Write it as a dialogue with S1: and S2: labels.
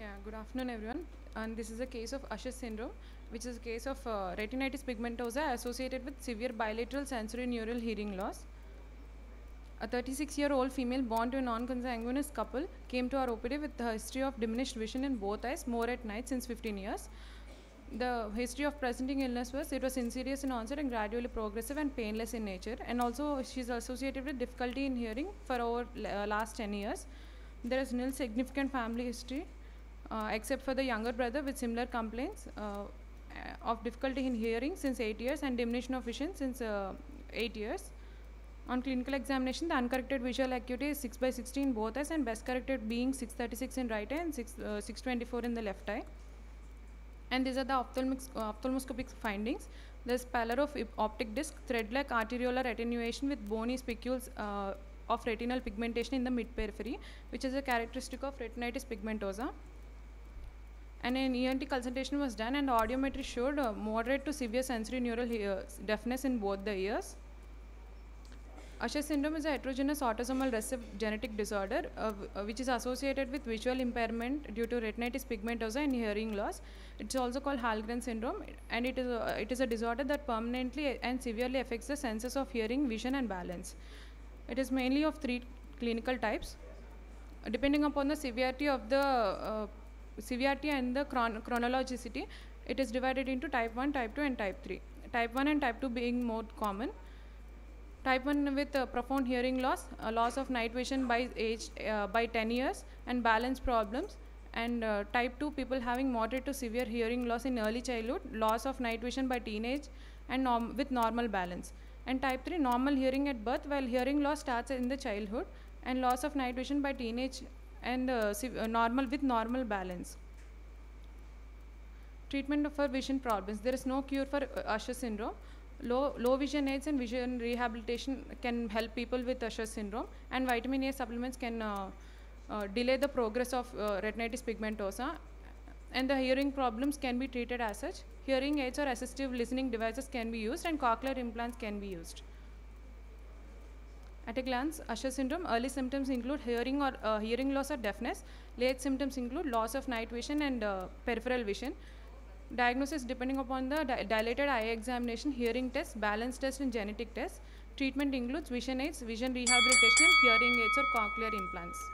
S1: Yeah, good afternoon, everyone. And this is a case of Usher syndrome, which is a case of uh, retinitis pigmentosa associated with severe bilateral sensory neural hearing loss. A 36 year old female born to a non consanguineous couple came to our OPD with a history of diminished vision in both eyes, more at night since 15 years. The history of presenting illness was it was insidious in onset and gradually progressive and painless in nature. And also, she's associated with difficulty in hearing for over uh, last 10 years. There is nil significant family history except for the younger brother with similar complaints uh, of difficulty in hearing since 8 years and diminution of vision since uh, 8 years. On clinical examination, the uncorrected visual acuity is 6 by 16 in both eyes and best corrected being 636 in right eye and 6, uh, 624 in the left eye. And these are the uh, ophthalmoscopic findings. There's pallor of optic disc, thread-like arteriolar attenuation with bony spicules uh, of retinal pigmentation in the mid-periphery, which is a characteristic of retinitis pigmentosa. And an ENT consultation was done, and audiometry showed uh, moderate to severe sensory neural uh, deafness in both the ears. Usher syndrome is a heterogeneous autosomal recessive genetic disorder uh, uh, which is associated with visual impairment due to retinitis pigmentosa and hearing loss. It's also called Hallgren syndrome, and it is a, it is a disorder that permanently and severely affects the senses of hearing, vision, and balance. It is mainly of three clinical types. Depending upon the severity of the uh, severity and the chron- chronologicity, it is divided into type 1, type 2, and type 3. Type 1 and type 2 being more common. Type 1 with uh, profound hearing loss, loss of night vision by age uh, by 10 years, and balance problems. And uh, type 2 people having moderate to severe hearing loss in early childhood, loss of night vision by teenage, and norm- with normal balance. And type 3 normal hearing at birth, while hearing loss starts in the childhood, and loss of night vision by teenage and uh, uh, normal with normal balance. Treatment for vision problems. There is no cure for uh, Usher syndrome. Low, low vision aids and vision rehabilitation can help people with Usher syndrome, and vitamin A supplements can uh, uh, delay the progress of uh, retinitis pigmentosa. And the hearing problems can be treated as such. Hearing aids or assistive listening devices can be used, and cochlear implants can be used. At a glance, Usher syndrome early symptoms include hearing or uh, hearing loss or deafness. Late symptoms include loss of night vision and uh, peripheral vision. Diagnosis depending upon the di- dilated eye examination, hearing test, balance test, and genetic test. Treatment includes vision aids, vision rehabilitation, hearing aids or cochlear implants.